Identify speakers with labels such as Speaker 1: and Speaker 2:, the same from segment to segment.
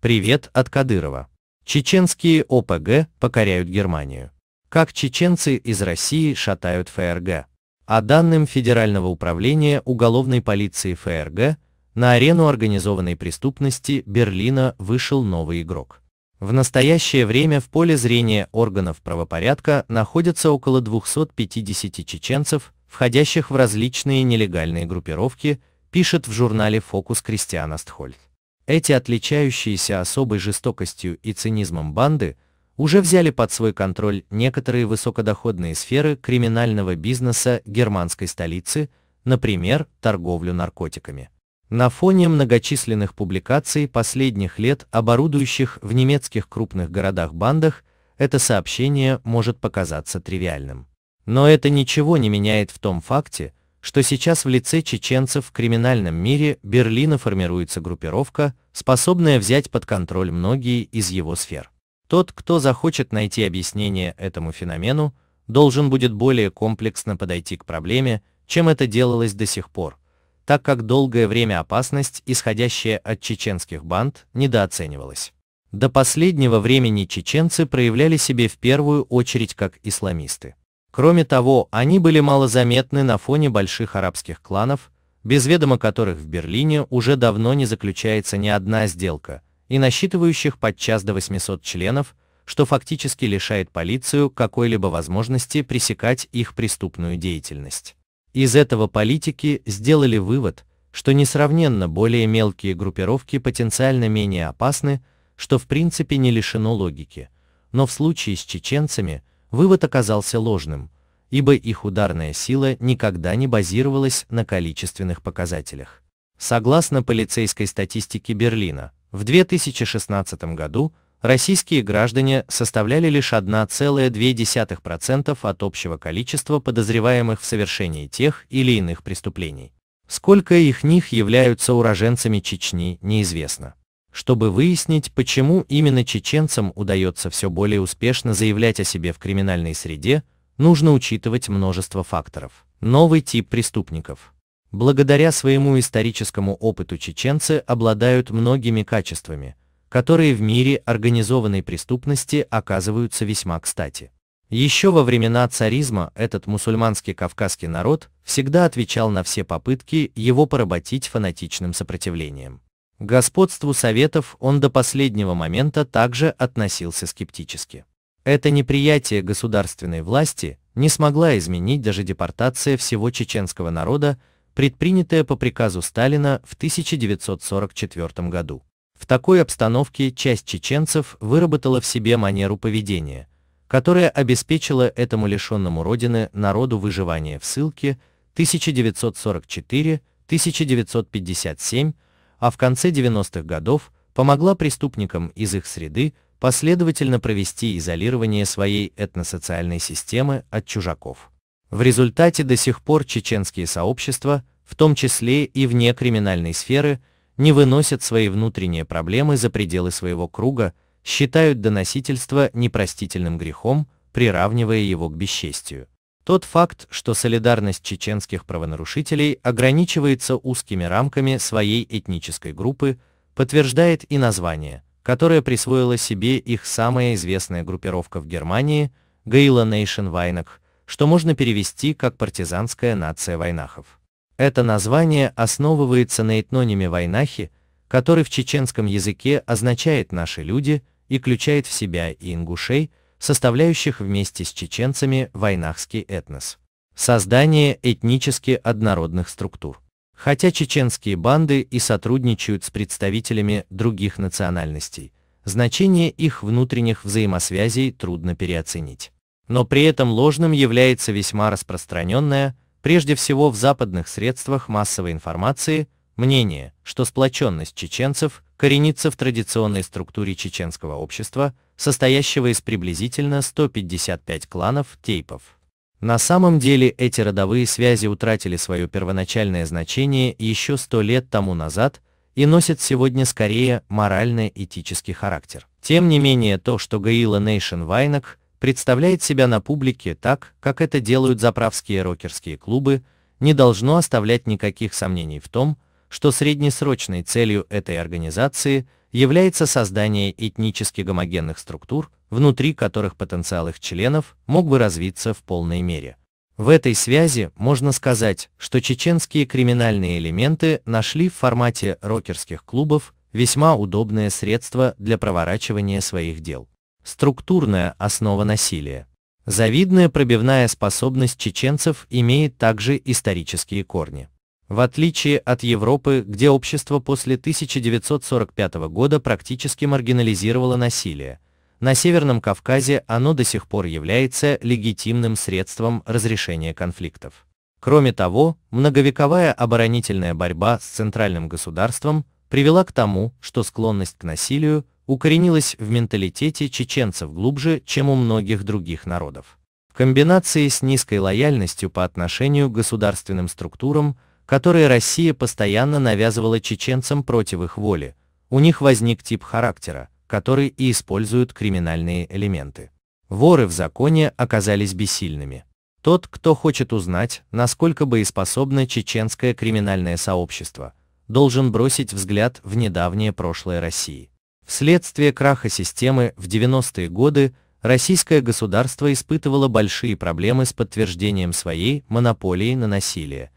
Speaker 1: Привет от Кадырова. Чеченские ОПГ покоряют Германию. Как чеченцы из России шатают ФРГ. По данным Федерального управления уголовной полиции ФРГ, на арену организованной преступности Берлина вышел новый игрок. В настоящее время в поле зрения органов правопорядка находятся около 250 чеченцев, входящих в различные нелегальные группировки, пишет в журнале «Фокус Кристиан Астхольд». Эти отличающиеся особой жестокостью и цинизмом банды уже взяли под свой контроль некоторые высокодоходные сферы криминального бизнеса германской столицы, например, торговлю наркотиками. На фоне многочисленных публикаций последних лет, оборудующих в немецких крупных городах бандах, это сообщение может показаться тривиальным. Но это ничего не меняет в том факте, что сейчас в лице чеченцев в криминальном мире Берлина формируется группировка, способная взять под контроль многие из его сфер. Тот, кто захочет найти объяснение этому феномену, должен будет более комплексно подойти к проблеме, чем это делалось до сих пор, так как долгое время опасность, исходящая от чеченских банд, недооценивалась. До последнего времени чеченцы проявляли себя в первую очередь как исламисты. Кроме того, они были малозаметны на фоне больших арабских кланов, без ведома которых в Берлине уже давно не заключается ни одна сделка, и насчитывающих подчас до 800 членов, что фактически лишает полицию какой-либо возможности пресекать их преступную деятельность. Из этого политики сделали вывод, что несравненно более мелкие группировки потенциально менее опасны, что в принципе не лишено логики, но в случае с чеченцами – вывод оказался ложным, ибо их ударная сила никогда не базировалась на количественных показателях. Согласно полицейской статистике Берлина, в 2016 году российские граждане составляли лишь 1,2% от общего количества подозреваемых в совершении тех или иных преступлений. Сколько их них являются уроженцами Чечни, неизвестно. Чтобы выяснить, почему именно чеченцам удается все более успешно заявлять о себе в криминальной среде, нужно учитывать множество факторов. Новый тип преступников. Благодаря своему историческому опыту чеченцы обладают многими качествами, которые в мире организованной преступности оказываются весьма кстати. Еще во времена царизма этот мусульманский кавказский народ всегда отвечал на все попытки его поработить фанатичным сопротивлением господству Советов он до последнего момента также относился скептически. Это неприятие государственной власти не смогла изменить даже депортация всего чеченского народа, предпринятая по приказу Сталина в 1944 году. В такой обстановке часть чеченцев выработала в себе манеру поведения, которая обеспечила этому лишенному родины народу выживание в ссылке 1944-1957 а в конце 90-х годов помогла преступникам из их среды последовательно провести изолирование своей этносоциальной системы от чужаков. В результате до сих пор чеченские сообщества, в том числе и вне криминальной сферы, не выносят свои внутренние проблемы за пределы своего круга, считают доносительство непростительным грехом, приравнивая его к бесчестию. Тот факт, что солидарность чеченских правонарушителей ограничивается узкими рамками своей этнической группы, подтверждает и название, которое присвоила себе их самая известная группировка в Германии, Гейла Nation Вайнах, что можно перевести как партизанская нация вайнахов. Это название основывается на этнониме вайнахи, который в чеченском языке означает «наши люди» и включает в себя и ингушей, составляющих вместе с чеченцами войнахский этнос. Создание этнически однородных структур. Хотя чеченские банды и сотрудничают с представителями других национальностей, значение их внутренних взаимосвязей трудно переоценить. Но при этом ложным является весьма распространенное, прежде всего в западных средствах массовой информации, мнение, что сплоченность чеченцев коренится в традиционной структуре чеченского общества, состоящего из приблизительно 155 кланов тейпов. На самом деле эти родовые связи утратили свое первоначальное значение еще сто лет тому назад и носят сегодня скорее морально-этический характер. Тем не менее то, что Гаила Nation Вайнак представляет себя на публике так, как это делают заправские рокерские клубы, не должно оставлять никаких сомнений в том, что среднесрочной целью этой организации является создание этнически гомогенных структур, внутри которых потенциал их членов мог бы развиться в полной мере. В этой связи можно сказать, что чеченские криминальные элементы нашли в формате рокерских клубов весьма удобное средство для проворачивания своих дел. Структурная основа насилия. Завидная пробивная способность чеченцев имеет также исторические корни. В отличие от Европы, где общество после 1945 года практически маргинализировало насилие, на Северном Кавказе оно до сих пор является легитимным средством разрешения конфликтов. Кроме того, многовековая оборонительная борьба с центральным государством привела к тому, что склонность к насилию укоренилась в менталитете чеченцев глубже, чем у многих других народов. В комбинации с низкой лояльностью по отношению к государственным структурам – которые Россия постоянно навязывала чеченцам против их воли, у них возник тип характера, который и используют криминальные элементы. Воры в законе оказались бессильными. Тот, кто хочет узнать, насколько боеспособно чеченское криминальное сообщество, должен бросить взгляд в недавнее прошлое России. Вследствие краха системы в 90-е годы российское государство испытывало большие проблемы с подтверждением своей монополии на насилие,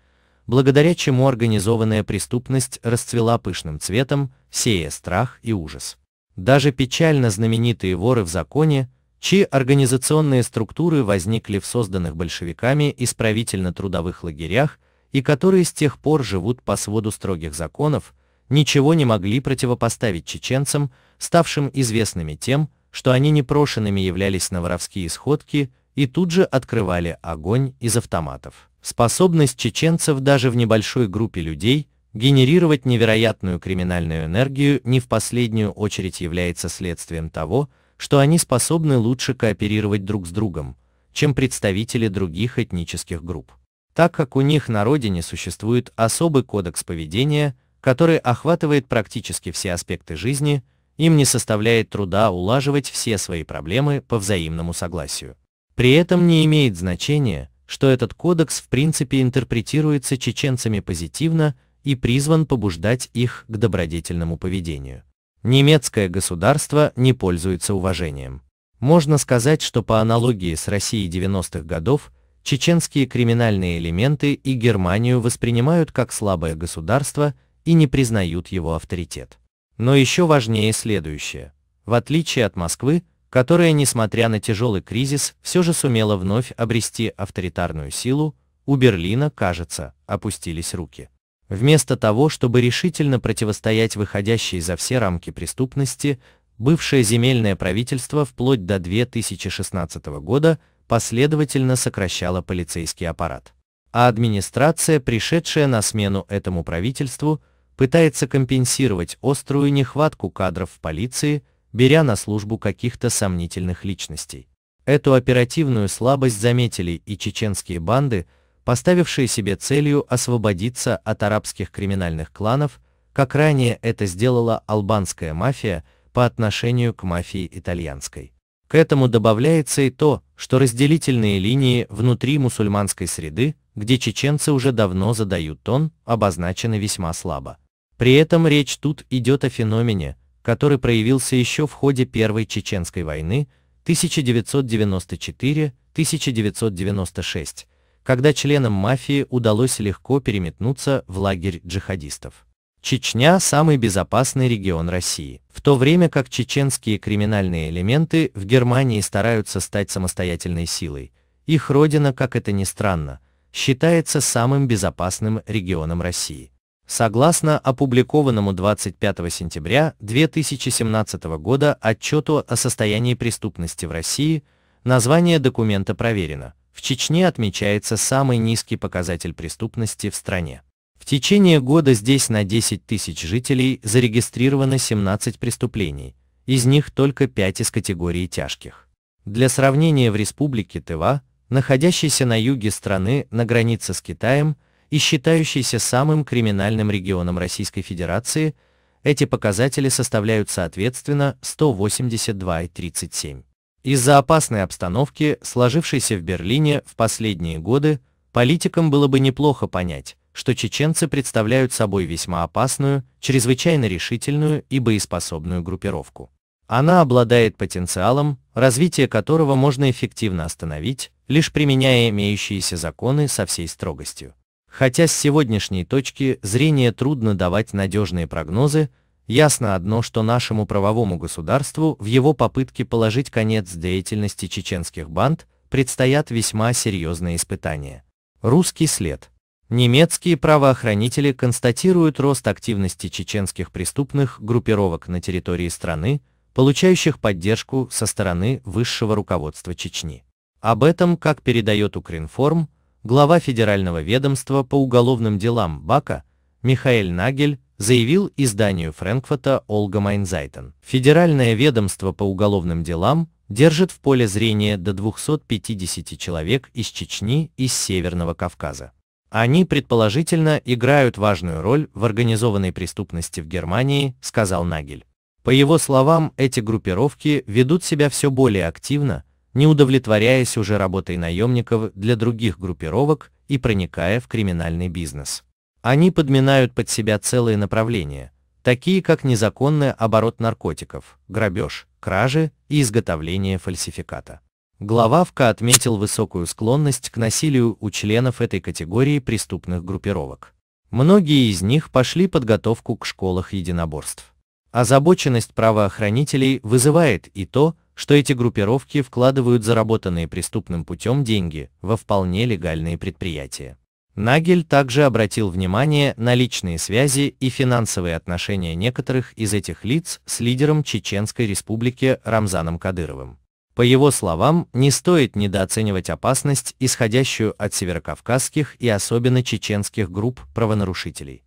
Speaker 1: благодаря чему организованная преступность расцвела пышным цветом, сея страх и ужас. Даже печально знаменитые воры в законе, чьи организационные структуры возникли в созданных большевиками исправительно-трудовых лагерях и которые с тех пор живут по своду строгих законов, ничего не могли противопоставить чеченцам, ставшим известными тем, что они непрошенными являлись на воровские сходки и тут же открывали огонь из автоматов. Способность чеченцев даже в небольшой группе людей генерировать невероятную криминальную энергию не в последнюю очередь является следствием того, что они способны лучше кооперировать друг с другом, чем представители других этнических групп. Так как у них на родине существует особый кодекс поведения, который охватывает практически все аспекты жизни, им не составляет труда улаживать все свои проблемы по взаимному согласию. При этом не имеет значения, что этот кодекс в принципе интерпретируется чеченцами позитивно и призван побуждать их к добродетельному поведению. Немецкое государство не пользуется уважением. Можно сказать, что по аналогии с Россией 90-х годов, чеченские криминальные элементы и Германию воспринимают как слабое государство и не признают его авторитет. Но еще важнее следующее. В отличие от Москвы, которая, несмотря на тяжелый кризис, все же сумела вновь обрести авторитарную силу, у Берлина, кажется, опустились руки. Вместо того, чтобы решительно противостоять выходящей за все рамки преступности, бывшее земельное правительство вплоть до 2016 года последовательно сокращало полицейский аппарат. А администрация, пришедшая на смену этому правительству, пытается компенсировать острую нехватку кадров в полиции – беря на службу каких-то сомнительных личностей. Эту оперативную слабость заметили и чеченские банды, поставившие себе целью освободиться от арабских криминальных кланов, как ранее это сделала албанская мафия по отношению к мафии итальянской. К этому добавляется и то, что разделительные линии внутри мусульманской среды, где чеченцы уже давно задают тон, обозначены весьма слабо. При этом речь тут идет о феномене, который проявился еще в ходе Первой Чеченской войны 1994-1996, когда членам мафии удалось легко переметнуться в лагерь джихадистов. Чечня – самый безопасный регион России, в то время как чеченские криминальные элементы в Германии стараются стать самостоятельной силой. Их родина, как это ни странно, считается самым безопасным регионом России. Согласно опубликованному 25 сентября 2017 года отчету о состоянии преступности в России, название документа проверено. В Чечне отмечается самый низкий показатель преступности в стране. В течение года здесь на 10 тысяч жителей зарегистрировано 17 преступлений, из них только 5 из категории тяжких. Для сравнения в республике Тыва, находящейся на юге страны на границе с Китаем, и считающийся самым криминальным регионом Российской Федерации, эти показатели составляют соответственно 182 и 37. Из-за опасной обстановки, сложившейся в Берлине в последние годы, политикам было бы неплохо понять, что чеченцы представляют собой весьма опасную, чрезвычайно решительную и боеспособную группировку. Она обладает потенциалом, развитие которого можно эффективно остановить, лишь применяя имеющиеся законы со всей строгостью. Хотя с сегодняшней точки зрения трудно давать надежные прогнозы, ясно одно, что нашему правовому государству в его попытке положить конец деятельности чеченских банд предстоят весьма серьезные испытания. Русский след. Немецкие правоохранители констатируют рост активности чеченских преступных группировок на территории страны, получающих поддержку со стороны высшего руководства Чечни. Об этом, как передает Укринформ, глава Федерального ведомства по уголовным делам БКА Михаэль Нагель заявил изданию Frankfurter Allgemeine Zeitung. Федеральное ведомство по уголовным делам держит в поле зрения до 250 человек из Чечни и Северного Кавказа. Они, предположительно, играют важную роль в организованной преступности в Германии, сказал Нагель. По его словам, эти группировки ведут себя все более активно, не удовлетворяясь уже работой наемников для других группировок и проникая в криминальный бизнес. Они подминают под себя целые направления, такие как незаконный оборот наркотиков, грабеж, кражи и изготовление фальсификата. Глава ВК отметил высокую склонность к насилию у членов этой категории преступных группировок. Многие из них пошли подготовку к школах единоборств. Озабоченность правоохранителей вызывает и то, что эти группировки вкладывают заработанные преступным путем деньги во вполне легальные предприятия. Нагель также обратил внимание на личные связи и финансовые отношения некоторых из этих лиц с лидером Чеченской республики Рамзаном Кадыровым. По его словам, не стоит недооценивать опасность, исходящую от северокавказских и особенно чеченских групп правонарушителей.